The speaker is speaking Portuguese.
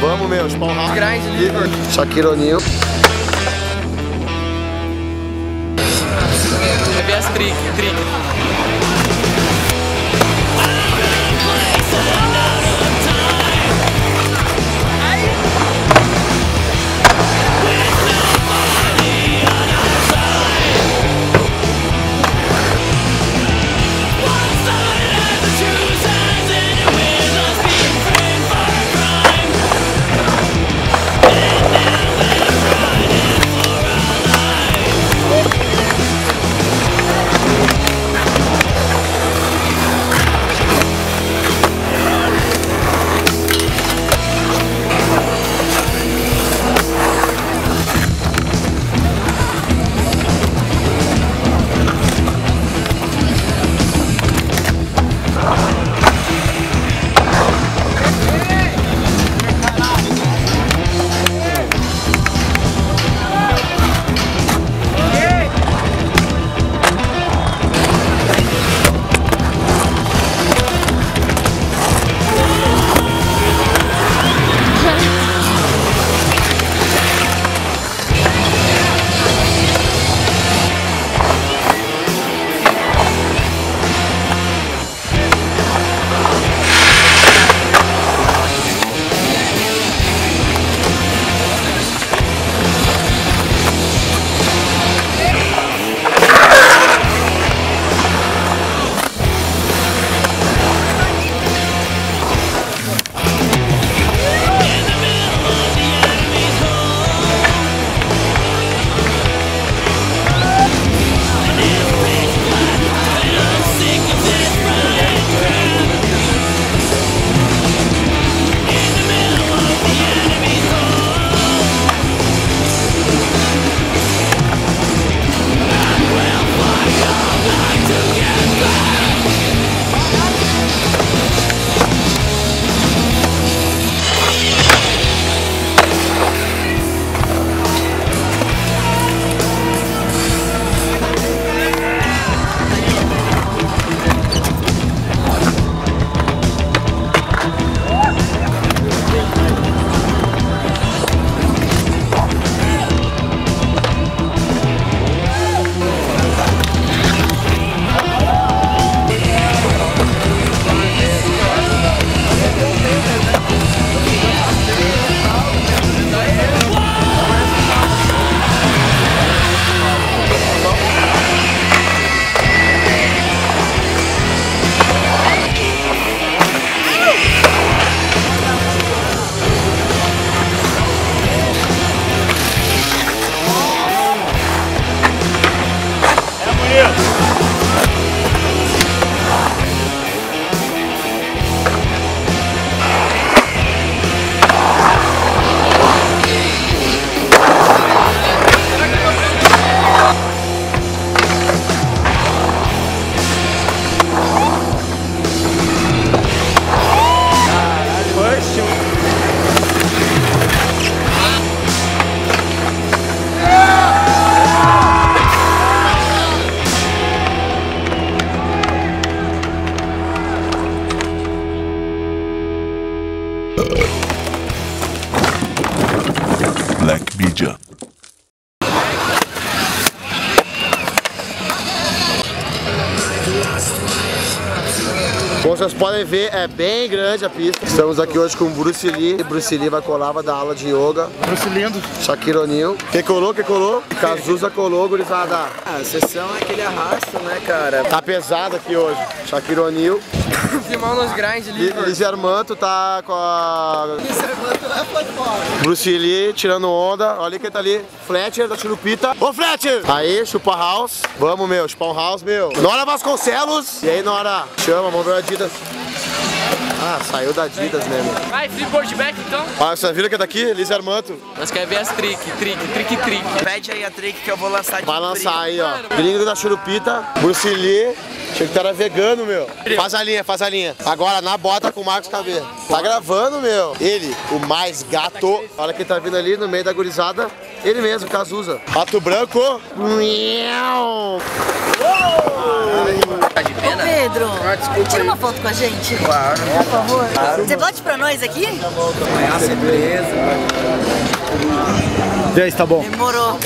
Vamos, meu, Spawn House. Grind. Shaquille O'Neal. Ver as trick, trick. Como vocês podem ver, é bem grande a pista. Estamos aqui hoje com o Bruce Lee. Bruce Lee vai colar, vai dar aula de yoga. Bruce lindo. Shaquille O'Neal. Quem colou, quem colou? Cazuza colou, gurizada. Ah, a sessão é aquele arrasto, né, cara? Tá pesado aqui hoje. Shaquille O'Neal. Firmão nos grind, Li- Liver. Liz Armanto tá com a Bruce Lee tirando onda. Olha quem tá ali. Fletcher da Churupita. Ô Fletcher! Aí, chupa house. Vamos, meu. Chupa um house, meu. Nora Vasconcelos. E aí, Nora? Chama, vamos ver o Adidas. Ah, saiu da Adidas, né, meu? Vai, freeboard back então. Olha, você viram quem tá aqui? Liz Armanto. Nós queremos ver as trick, trick, trick, trick. Pede aí a trick que eu vou lançar de Vai lançar aí, ó. Gringo da Churupita. Bruce Lee. Achei que era vegano, meu. Faz a linha, faz a linha. Agora na bota com o Marcos KB. Tá gravando, meu. Ele, o mais gato. Olha quem tá vindo ali no meio da gurizada. Ele mesmo, Cazuza. Pato branco. De pena? Pedro, tira uma foto com a gente. Claro. Por favor. Você pode pra nós aqui? Amanhã surpresa. E aí, tá bom? Demorou.